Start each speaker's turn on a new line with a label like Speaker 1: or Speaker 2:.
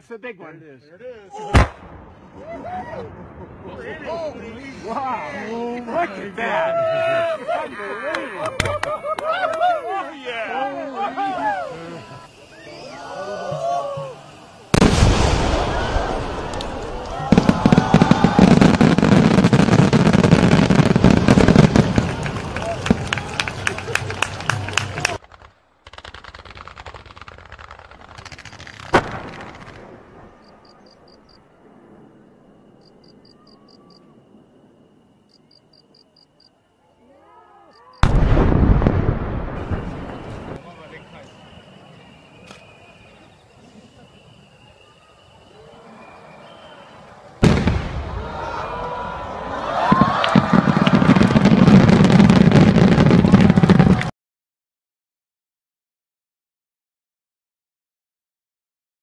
Speaker 1: That's the big one.
Speaker 2: There it is. There it is.
Speaker 1: Holy wow! Oh, Look at that! Unbelievable!